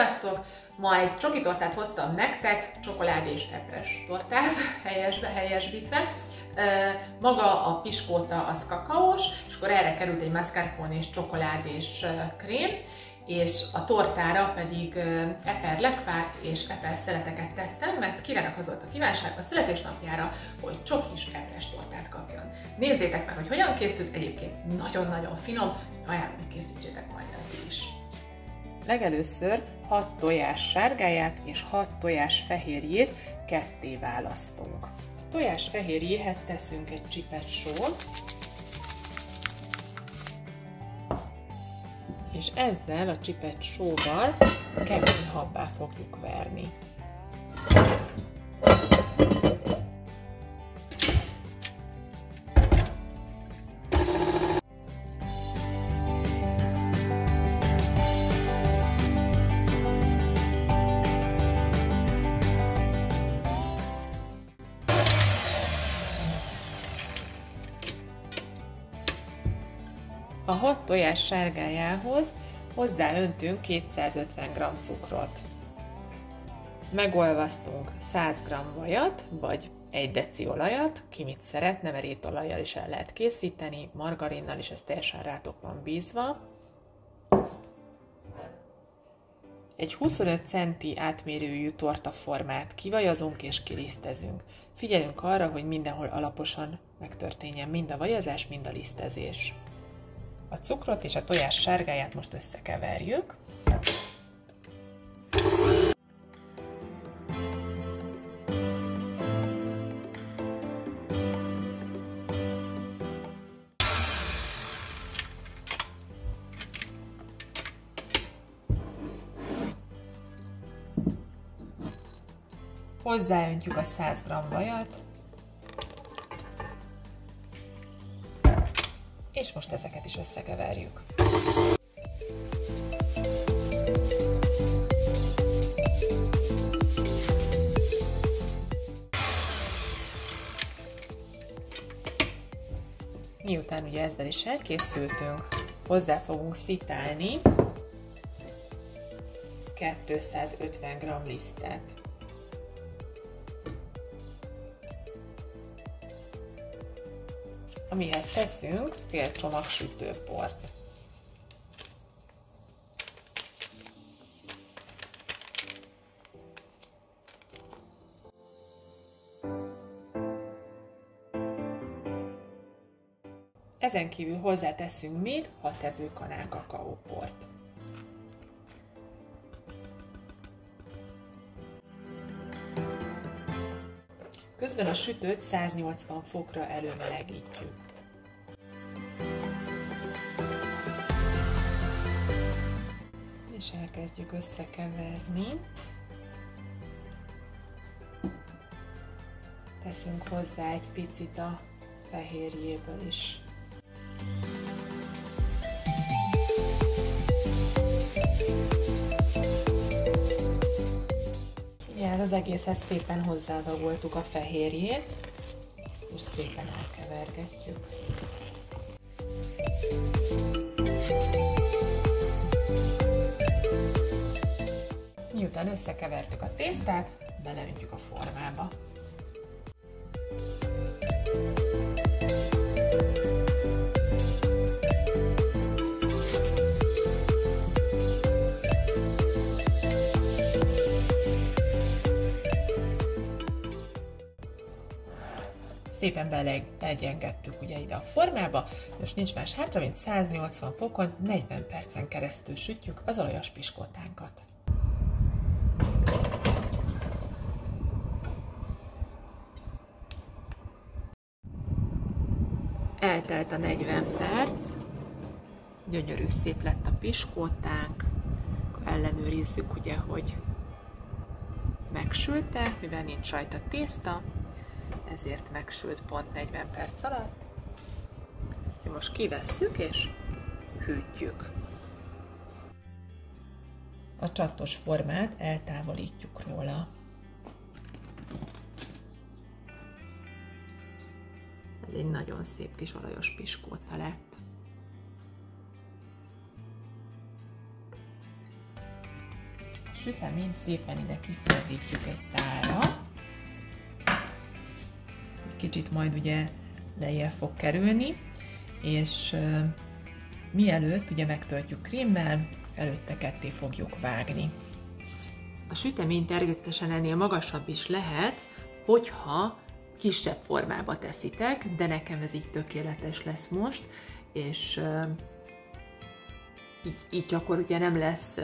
Sziasztok! Ma egy csoki tortát hoztam nektek, csokolád és epres tortát helyesbe, helyesbítve. Maga a piskóta az kakaós, és akkor erre került egy mascarpone és csokolád és krém, és a tortára pedig eper lekvárt és eper szeleteket tettem, mert Kirának az volt a kívánság a születésnapjára, hogy csokis epres tortát kapjon. Nézzétek meg, hogy hogyan készült, egyébként nagyon-nagyon finom, ajánlom, hogy készítsétek majd ti is. Legelőször 6 tojás sárgáját és 6 tojás fehérjét ketté választunk. A tojás fehérjéhez teszünk egy csipet sót, és ezzel a csipet sóval kemény habbá fogjuk verni. A 6 tojás sárgájához hozzáöntünk 250 g cukrot. Megolvasztunk 100 g vajat, vagy egy deci olajat, ki mit szeretne, mert étolajjal is el lehet készíteni, margarinnal is, ez teljesen rátok van bízva. Egy 25 centi átmérőjű tortaformát kivajazunk és kilisztezünk. Figyelünk arra, hogy mindenhol alaposan megtörténjen mind a vajazás, mind a lisztezés. A cukrot és a tojás sárgáját most összekeverjük. Hozzáöntjük a 100 g vajat, és most ezeket is összekeverjük. Miután ugye ezzel is elkészültünk, hozzá fogunk szitálni 250 g lisztet. Amihez teszünk fél csomag sütőport. Ezen kívül hozzáteszünk még 6 evőkanál kakaóport. Közben a sütőt 180 fokra előmelegítjük. És elkezdjük összekeverni. Teszünk hozzá egy picit a fehérjéből is. Ez az egészhez szépen hozzádagoltuk a fehérjét, és szépen elkevergetjük. Miután összekevertük a tésztát, beleöntjük a formába. Szépen beleegyengettük ugye ide a formába, most nincs más hátra, mint 180 fokon 40 percen keresztül sütjük az olajas piskótánkat. Eltelt a 40 perc, gyönyörű szép lett a piskótánk, ellenőrizzük ugye, hogy megsülte, mivel nincs rajta tészta, ezért megsült pont 40 perc alatt. Most kivesszük és hűtjük. A csattos formát eltávolítjuk róla. Ez egy nagyon szép kis olajos piskóta lett. süteményt szépen ide kifordítjuk egy tára. Kicsit majd ugye lejjel fog kerülni, és mielőtt ugye megtöltjük krémmel, előtte ketté fogjuk vágni. A sütemény természetesen ennél magasabb is lehet, hogyha kisebb formába teszitek, de nekem ez így tökéletes lesz most, és így, így akkor ugye nem lesz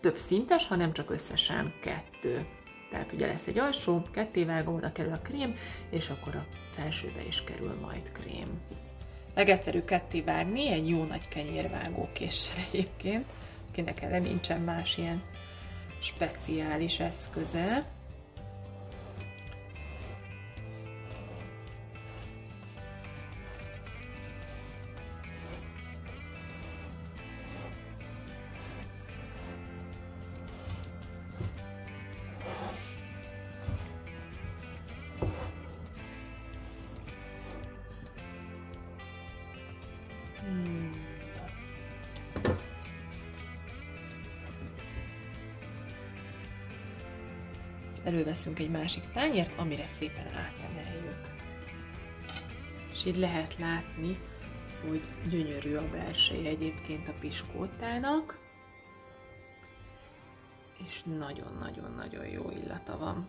több szintes, hanem csak összesen kettő. Tehát ugye lesz egy alsó, kettévágó, oda kerül a krém, és akkor a felsőbe is kerül majd krém. Legegyszerűbb ketté vágni egy jó nagy kenyérvágókéssel egyébként, akinek erre nincsen más ilyen speciális eszköze. Előveszünk egy másik tányért, amire szépen átemeljük. És így lehet látni, hogy gyönyörű a belseje egyébként a piskótának, és nagyon-nagyon-nagyon jó illata van.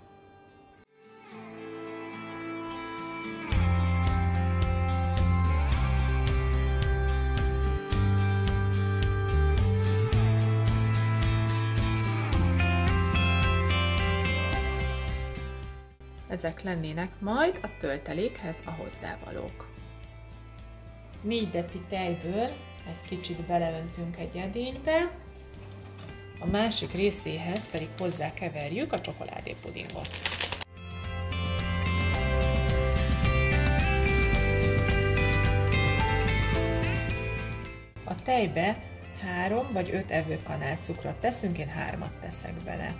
Ezek lennének majd a töltelékhez a hozzávalók. 4 deci tejből egy kicsit beleöntünk egy edénybe, a másik részéhez pedig hozzá keverjük a csokoládépudingot. A tejbe 3 vagy 5 evőkanál cukrot teszünk, én 3-at teszek bele.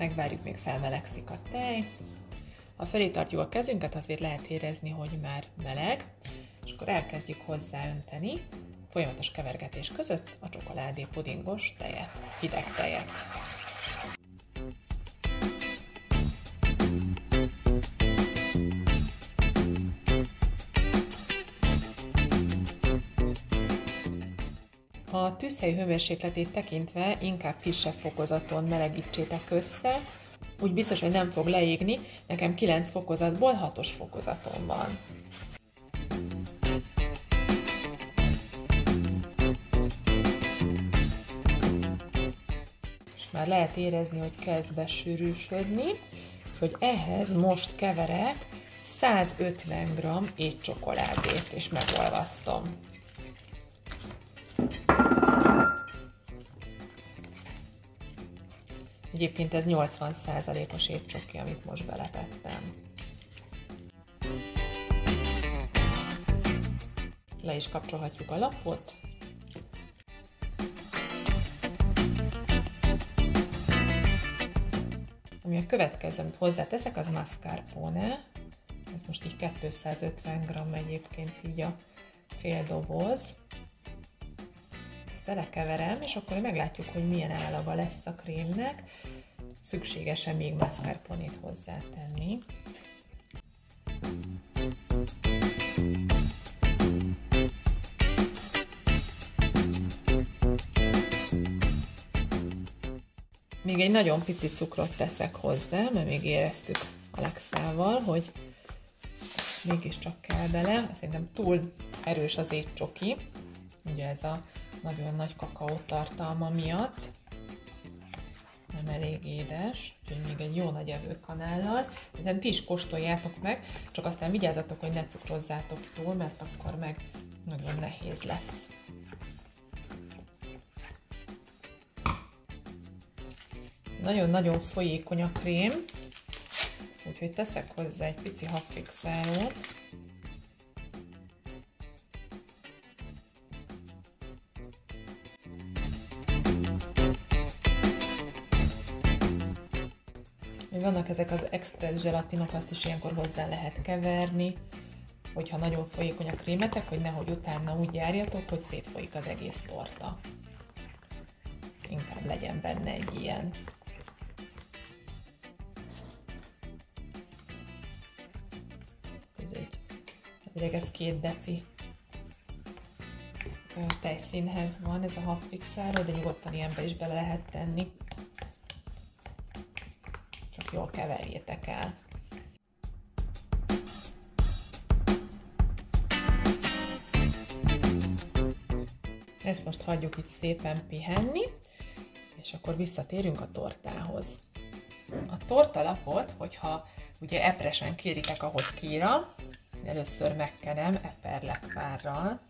Megvárjuk, még felmelegszik a tej. Ha felé tartjuk a kezünket, azért lehet érezni, hogy már meleg, és akkor elkezdjük hozzáönteni folyamatos kevergetés között a csokoládé pudingos tejet, hideg tejet. A tűzhely hőmérsékletét tekintve inkább kisebb fokozaton melegítsétek össze, úgy biztos, hogy nem fog leégni, nekem 9 fokozatból 6-os fokozaton van. És már lehet érezni, hogy kezd besűrűsödni, hogy ehhez most keverek 150 g étcsokoládét, és megolvasztom. Egyébként ez 80%-os étcsoki, amit most beletettem. Le is kapcsolhatjuk a lapot. Ami a következő, amit hozzáteszek, az mascarpone. Ez most így 250 g egyébként így a fél doboz belekeverem, és akkor meglátjuk, hogy milyen állaga lesz a krémnek. Szükségesen még mascarpone-t hozzátenni. Még egy nagyon pici cukrot teszek hozzá, mert még éreztük Alexával, hogy mégiscsak kell bele. Szerintem túl erős az étcsoki, ugye ez a nagyon nagy kakaó tartalma miatt. Nem elég édes, úgyhogy még egy jó nagy evőkanállal. Ezen ti is kóstoljátok meg, csak aztán vigyázzatok, hogy ne cukrozzátok túl, mert akkor meg nagyon nehéz lesz. Nagyon-nagyon folyékony a krém, úgyhogy teszek hozzá egy pici habfixálót. Vannak ezek az express zselatinok, azt is ilyenkor hozzá lehet keverni, hogyha nagyon folyékony a krémetek, hogy nehogy utána úgy járjatok, hogy szétfolyik az egész torta. Inkább legyen benne egy ilyen. Ez egy, ez két deci tejszínhez van ez a habfixára, de nyugodtan ilyenbe is bele lehet tenni. Jól keverjétek el. Ezt most hagyjuk itt szépen pihenni, és akkor visszatérünk a tortához. A tortalapot, hogyha ugye epresen kéritek, ahogy kíra, először megkenem eperlekvárral,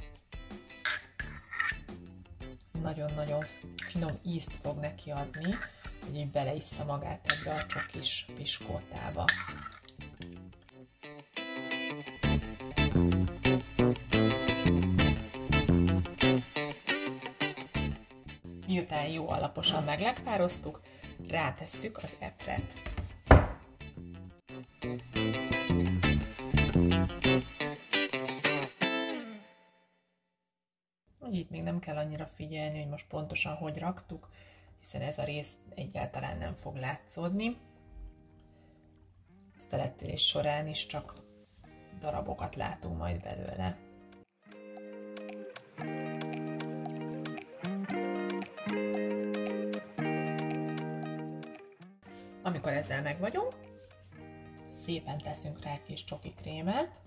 nagyon-nagyon finom ízt fog neki adni, hogy így beleissza magát ebbe a csokis piskótába. Miután jó alaposan meglekvároztuk, rátesszük az epret. Itt még nem kell annyira figyelni, hogy most pontosan hogy raktuk, hiszen ez a rész egyáltalán nem fog látszódni. A telettelés során is csak darabokat látunk majd belőle. Amikor ezzel meg vagyunk, szépen teszünk rá kis csoki krémet,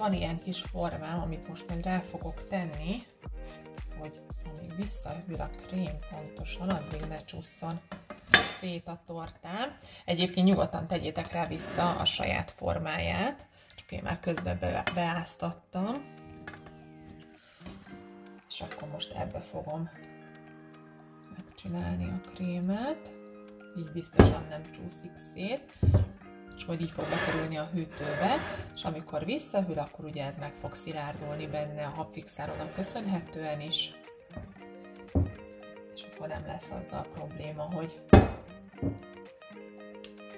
van ilyen kis formám, amit most majd rá fogok tenni, hogy amíg visszahűl a krém pontosan, addig ne csúszson szét a tortám. Egyébként nyugodtan tegyétek rá vissza a saját formáját, csak én már közben be, beáztattam. És akkor most ebbe fogom megcsinálni a krémet. Így biztosan nem csúszik szét és majd így fog bekerülni a hűtőbe, és amikor visszahűl, akkor ugye ez meg fog szilárdulni benne a habfixárónak köszönhetően is, és akkor nem lesz azzal probléma, hogy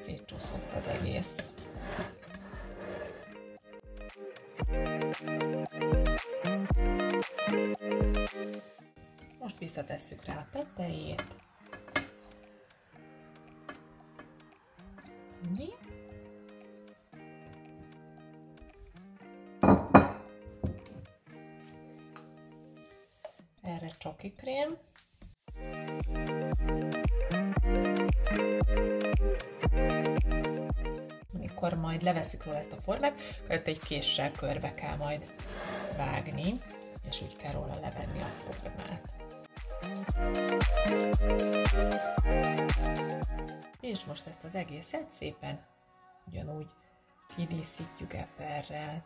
szétcsúszott az egész. Most visszatesszük rá a tetejét. Mi? Csoki krém. Amikor majd leveszik róla ezt a formát, akkor egy késsel körbe kell majd vágni, és úgy kell róla levenni a formát. És most ezt az egészet szépen ugyanúgy kidíszítjük eperrel.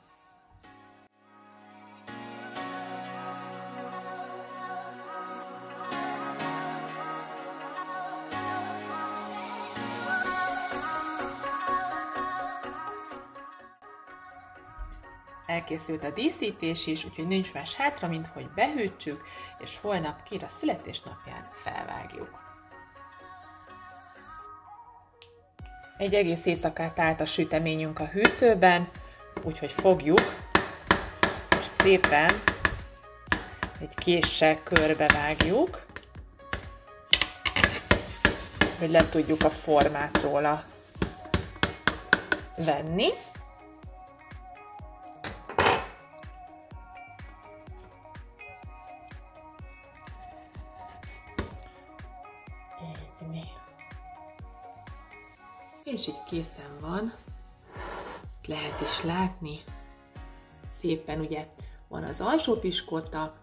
Elkészült a díszítés is, úgyhogy nincs más hátra, mint hogy behűtsük, és holnap Kira születésnapján felvágjuk. Egy egész éjszakát állt a süteményünk a hűtőben, úgyhogy fogjuk, és szépen egy késsel körbevágjuk, hogy le tudjuk a formát róla venni. És így készen van. Lehet is látni. Szépen ugye van az alsó piskóta,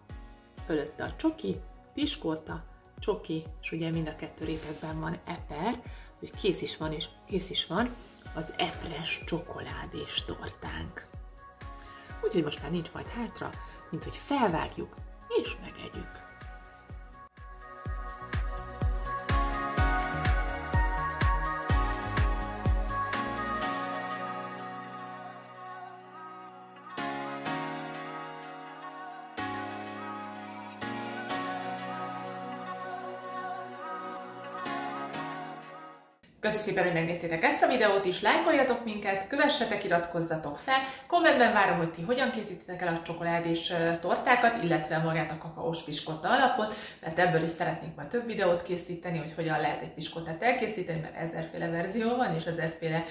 fölötte a csoki, piskóta, csoki, és ugye mind a kettő rétegben van eper, hogy kész is van, és kész is van az epres csokoládés tortánk. Úgyhogy most már nincs majd hátra, mint hogy felvágjuk Köszönöm szépen, hogy megnéztétek ezt a videót is, lájkoljatok minket, kövessetek, iratkozzatok fel, kommentben várom, hogy ti hogyan készítitek el a csokoládés tortákat, illetve magát a kakaós piskotta alapot, mert ebből is szeretnék majd több videót készíteni, hogy hogyan lehet egy piskottát elkészíteni, mert ezerféle verzió van, és ezerféle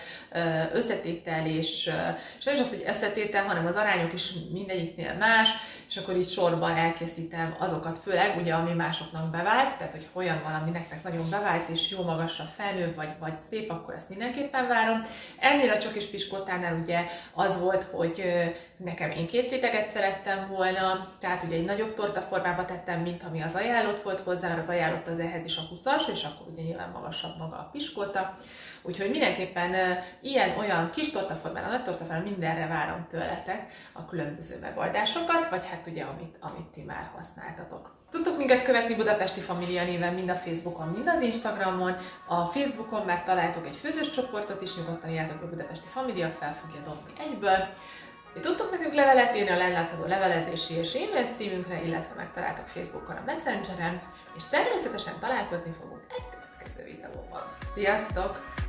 összetétel, és, és nem is az, hogy összetétel, hanem az arányok is mindegyiknél más, és akkor így sorban elkészítem azokat, főleg ugye, ami másoknak bevált, tehát hogy olyan valami nektek nagyon bevált, és jó magasra felnő, vagy, vagy szép, akkor ezt mindenképpen várom. Ennél a csokis piskótánál ugye az volt, hogy nekem én két réteget szerettem volna, tehát ugye egy nagyobb torta formába tettem, mint ami az ajánlott volt hozzá, mert az ajánlott az ehhez is a 20-as, és akkor ugye nyilván magasabb maga a piskóta. Úgyhogy mindenképpen ilyen-olyan kis tortaformán, a nagy tortaformán mindenre várom tőletek a különböző megoldásokat, vagy hát ugye amit, amit ti már használtatok. Tudtok minket követni Budapesti Família néven mind a Facebookon, mind az Instagramon. A Facebookon már találtok egy főzős csoportot is, nyugodtan írjátok a Budapesti Família, fel fogja dobni egyből. Tudtok nekünk levelet írni a lennátható levelezési és e-mail címünkre, illetve megtaláltok Facebookon a Messengeren, és természetesen találkozni fogunk egy következő videóban. Sziasztok!